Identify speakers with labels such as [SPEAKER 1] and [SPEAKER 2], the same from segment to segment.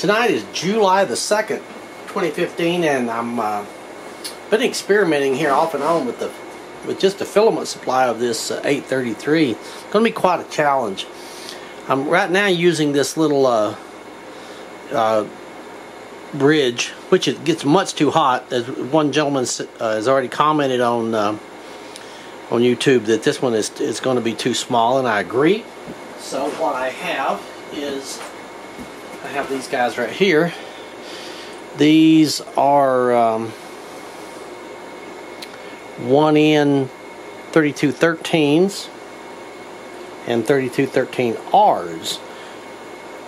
[SPEAKER 1] Tonight is July the 2nd, 2015, and I'm uh, been experimenting here off and on with the with just a filament supply of this uh, 833. It's going to be quite a challenge. I'm right now using this little uh, uh, bridge, which it gets much too hot. As one gentleman uh, has already commented on uh, on YouTube that this one is is going to be too small, and I agree. So what I have is have these guys right here. These are um, one in 3213s and 3213Rs,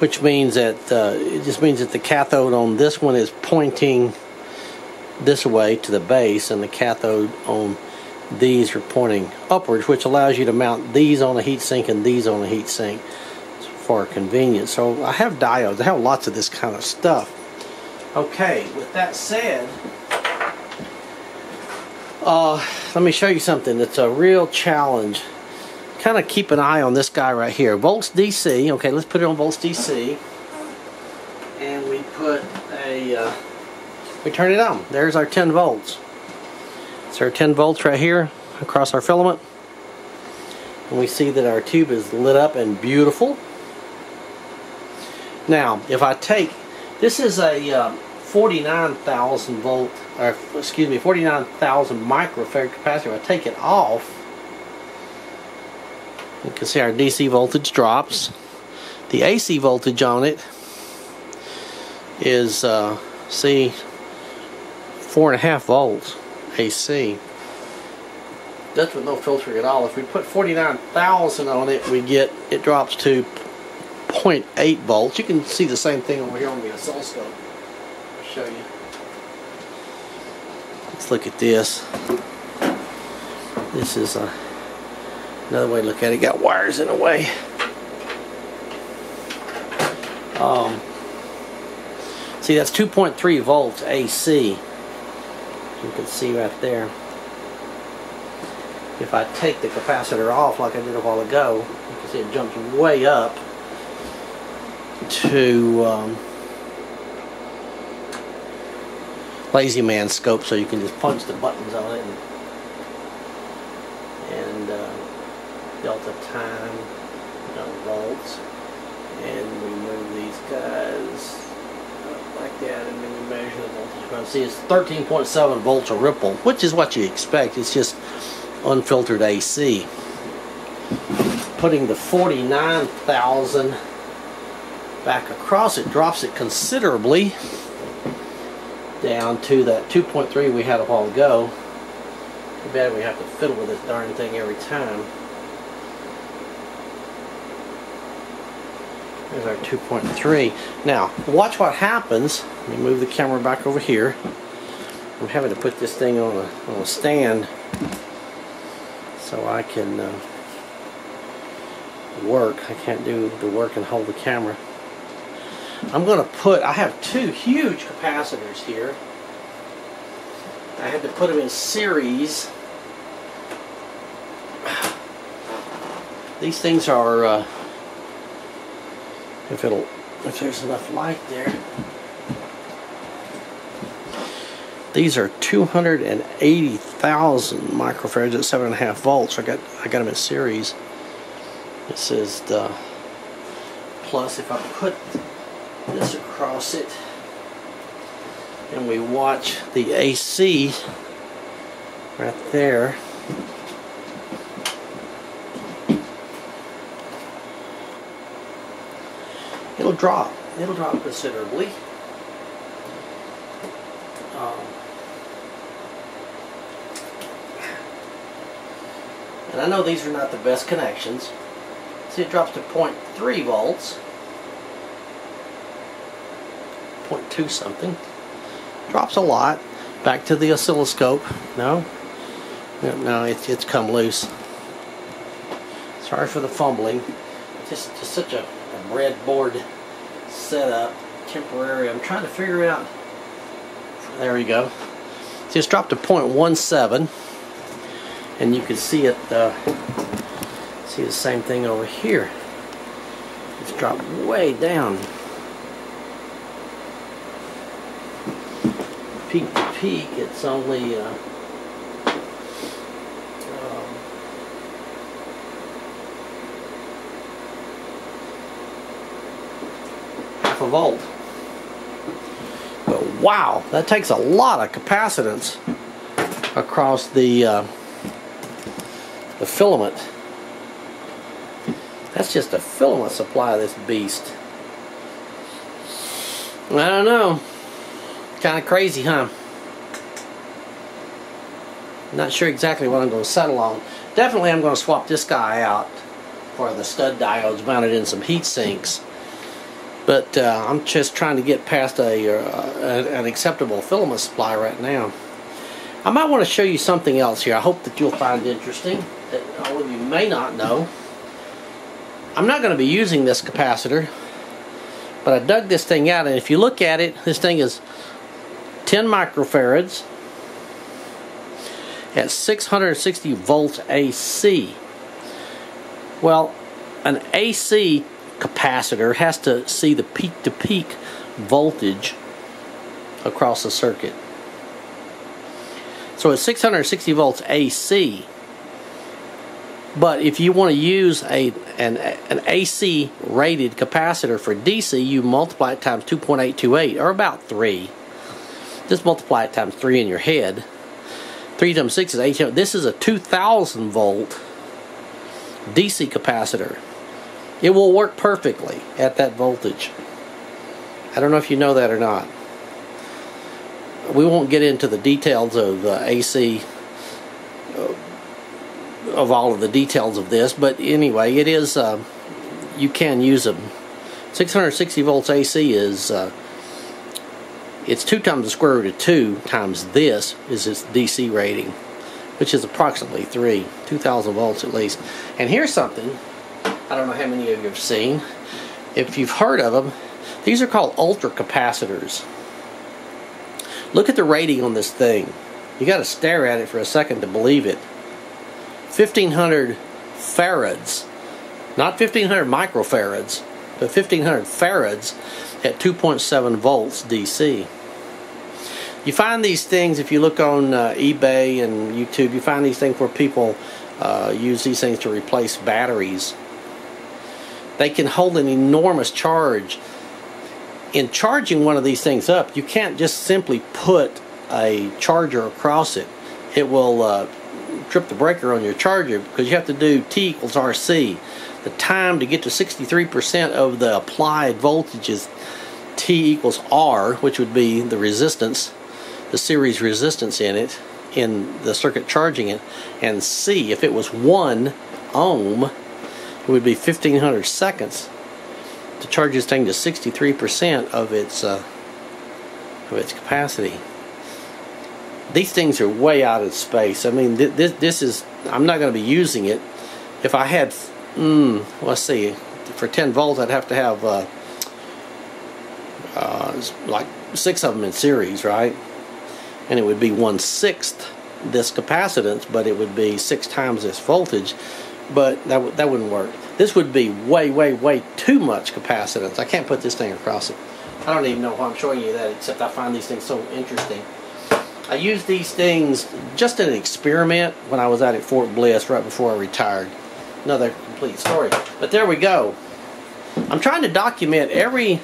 [SPEAKER 1] which means that uh, it just means that the cathode on this one is pointing this way to the base, and the cathode on these are pointing upwards, which allows you to mount these on a heatsink and these on a heatsink for convenience. So I have diodes. I have lots of this kind of stuff. Okay, with that said, uh, let me show you something that's a real challenge. Kind of keep an eye on this guy right here. Volts DC. Okay, let's put it on volts DC. And we put a, uh, we turn it on. There's our 10 volts. So our 10 volts right here across our filament. And we see that our tube is lit up and beautiful. Now, if I take, this is a uh, 49,000 volt, or excuse me, 49,000 microfarad capacitor. If I take it off, you can see our DC voltage drops. The AC voltage on it is, uh, see, four and a half volts AC. That's with no filtering at all. If we put 49,000 on it, we get, it drops to 0.8 volts. You can see the same thing over here on the oscilloscope. I'll show you. Let's look at this. This is a, uh, another way to look at it. Got wires in the way. Um, see, that's 2.3 volts AC. You can see right there. If I take the capacitor off like I did a while ago, you can see it jumps way up to um, lazy man scope so you can just punch the buttons on it and, and uh, delta time you know, volts and we move these guys like that and then we measure the voltage. See it's 13.7 volts a ripple which is what you expect. It's just unfiltered AC putting the 49,000 back across it drops it considerably down to that 2.3 we had a while ago. Too bad we have to fiddle with this darn thing every time. There's our 2.3. Now, watch what happens. Let me move the camera back over here. I'm having to put this thing on a, on a stand so I can uh, work. I can't do the work and hold the camera. I'm going to put, I have two huge capacitors here. I had to put them in series. These things are, uh, if it'll, if there's enough light there. These are 280,000 microfarads at 7.5 volts. I got, I got them in series. This is the plus if I put this across it. And we watch the AC right there. It'll drop. It'll drop considerably. Um, and I know these are not the best connections. See it drops to 0.3 volts 0.2 something. Drops a lot. Back to the oscilloscope. No? No, it's, it's come loose. Sorry for the fumbling. Just, just such a, a breadboard setup. Temporary. I'm trying to figure out. There we go. Just dropped to 0.17. And you can see it. Uh, see the same thing over here. It's dropped way down. Peak to peak, it's only uh, um, half a volt. But wow, that takes a lot of capacitance across the uh, the filament. That's just a filament supply of this beast. I don't know. Kind of crazy, huh? Not sure exactly what I'm going to settle on. Definitely I'm going to swap this guy out for the stud diodes mounted in some heat sinks. But uh, I'm just trying to get past a, uh, an acceptable filament supply right now. I might want to show you something else here. I hope that you'll find interesting that all of you may not know. I'm not going to be using this capacitor, but I dug this thing out, and if you look at it, this thing is 10 microfarads at 660 volts AC. Well, an AC capacitor has to see the peak to peak voltage across the circuit. So it's 660 volts AC. But if you want to use a an, an AC rated capacitor for DC, you multiply it times 2.828 or about 3. Just multiply it times 3 in your head. 3 times 6 is 8. This is a 2000 volt DC capacitor. It will work perfectly at that voltage. I don't know if you know that or not. We won't get into the details of uh, AC uh, of all of the details of this, but anyway, it is uh, you can use them. 660 volts AC is uh, it's two times the square root of two times this is its DC rating, which is approximately three, 2,000 volts at least. And here's something I don't know how many of you have seen. If you've heard of them, these are called ultra capacitors. Look at the rating on this thing. You got to stare at it for a second to believe it. 1500 farads, not 1500 microfarads, but 1500 farads at 2.7 volts DC. You find these things if you look on uh, eBay and YouTube. You find these things where people uh, use these things to replace batteries. They can hold an enormous charge. In charging one of these things up, you can't just simply put a charger across it. It will uh, trip the breaker on your charger because you have to do T equals RC. The time to get to 63% of the applied voltage is T equals R, which would be the resistance, the series resistance in it, in the circuit charging it, and C, if it was 1 ohm, it would be 1500 seconds to charge this thing to 63% of its uh, of its capacity these things are way out of space. I mean, th this this is I'm not going to be using it. If I had, mm, let's see, for 10 volts, I'd have to have uh, uh, like six of them in series, right? And it would be one sixth this capacitance, but it would be six times this voltage. But that that wouldn't work. This would be way, way, way too much capacitance. I can't put this thing across it. I don't even know why I'm showing you that, except I find these things so interesting. I used these things just an experiment when I was out at Fort Bliss right before I retired. Another complete story. But there we go. I'm trying to document every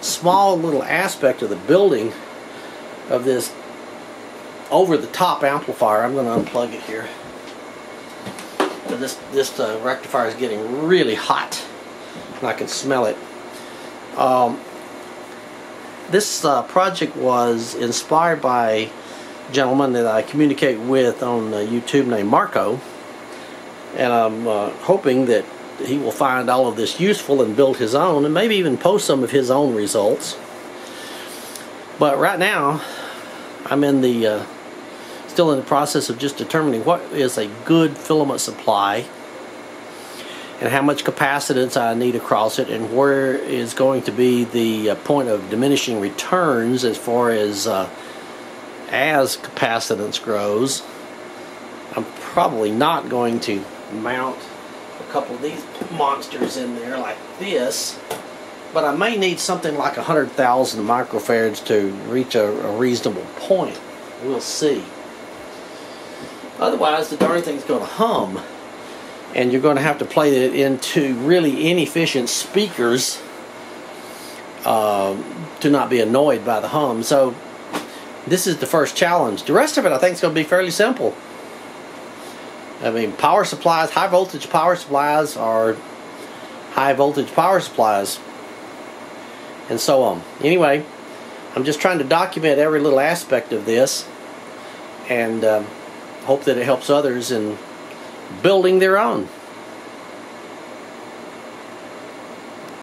[SPEAKER 1] small little aspect of the building of this over-the-top amplifier. I'm going to unplug it here. This, this uh, rectifier is getting really hot and I can smell it. Um, this uh, project was inspired by a gentleman that I communicate with on uh, YouTube named Marco. And I'm uh, hoping that he will find all of this useful and build his own and maybe even post some of his own results. But right now, I'm in the uh, still in the process of just determining what is a good filament supply and how much capacitance I need across it and where is going to be the uh, point of diminishing returns as far as uh, as capacitance grows. I'm probably not going to mount a couple of these monsters in there like this but I may need something like 100,000 microfarads to reach a, a reasonable point. We'll see. Otherwise, the darn thing's going to hum. And you're going to have to play it into really inefficient speakers uh, to not be annoyed by the hum. So, this is the first challenge. The rest of it, I think, is going to be fairly simple. I mean, power supplies, high voltage power supplies are high voltage power supplies, and so on. Anyway, I'm just trying to document every little aspect of this and um, hope that it helps others in building their own.